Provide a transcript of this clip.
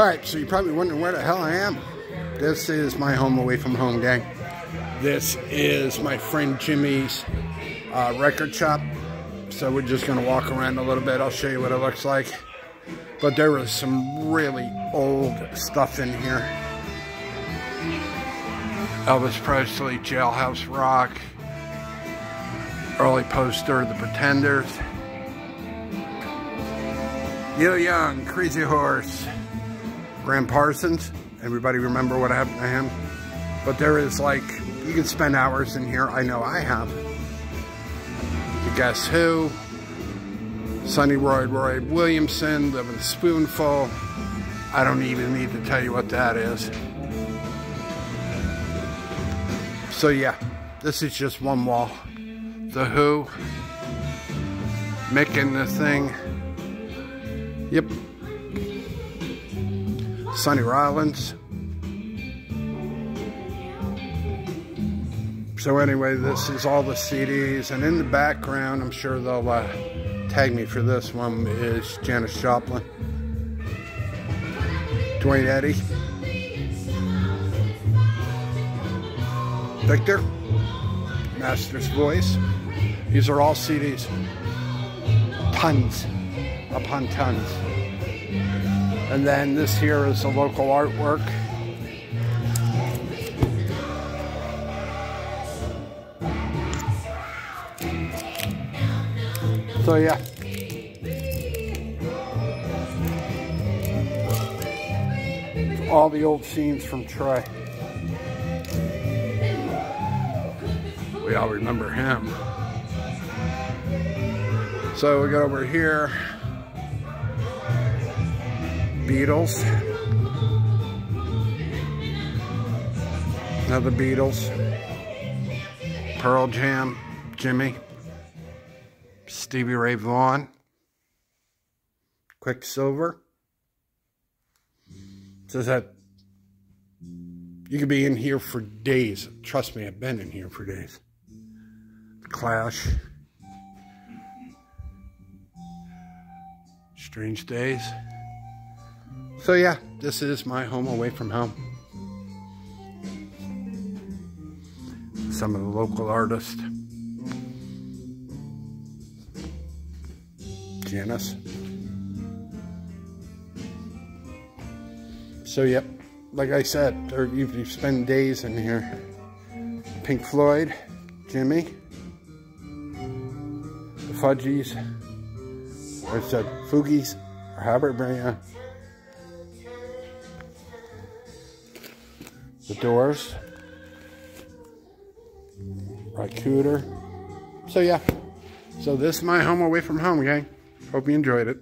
Alright, so you're probably wondering where the hell I am. This is my home away from home, gang. This is my friend Jimmy's uh, record shop. So we're just going to walk around a little bit. I'll show you what it looks like. But there was some really old stuff in here. Elvis Presley, Jailhouse Rock, early poster, of The Pretenders, Neil Young, Crazy Horse, Gram Parsons. Everybody remember what happened to him? But there is like, you can spend hours in here. I know I have. The Guess Who, Sonny Boy Boy Williamson, Lovin' Spoonful. I don't even need to tell you what that is. So yeah, this is just one wall. The Who, making the thing. Yep. Sonny Rollins. So anyway, this is all the CDs, and in the background, I'm sure they'll uh, tag me for this one, is Janis Joplin. Duane Eddy. Victor. Master's Voice. These are all CDs. Tons upon tons. And then this here is a local artwork. So yeah. All the old scenes from Troy. We all remember him. So we got over here. Beatles. Another Beatles. Pearl Jam, Jimmy. Stevie Ray Vaughan. Quicksilver. Says that you could be in here for days. Trust me, I've been in here for days. Clash. Strange Days. So yeah, this is my home away from home. Some of the local artists. Janis. So yep, like I said, there, you, you spend days in here. Pink Floyd, Jimmy, the Fudgies, or said Fugees, or Robert Brea, the Doors, Ry Cooder. So yeah, so this is my home away from home, gang. Hope you enjoyed it.